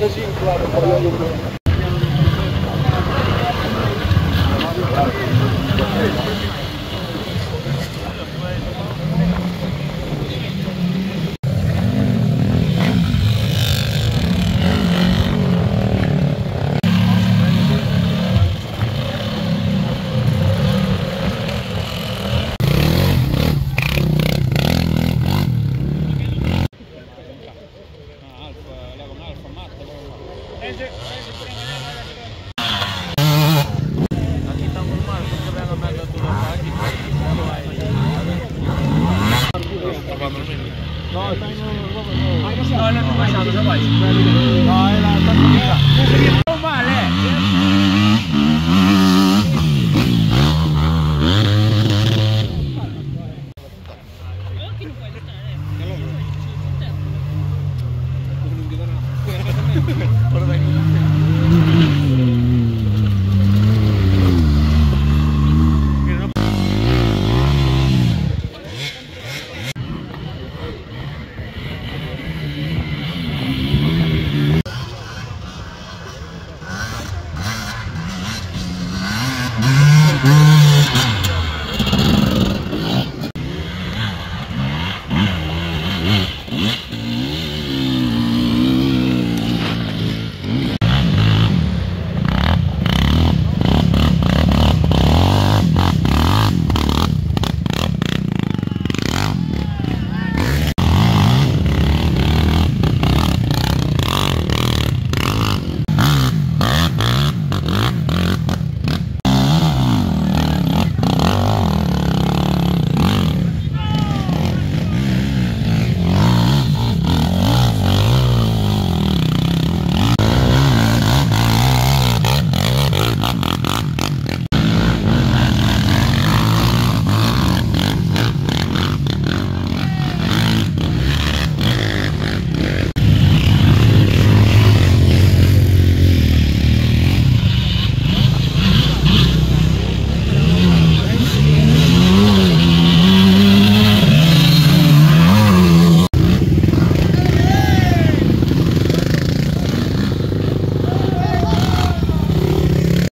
Hum?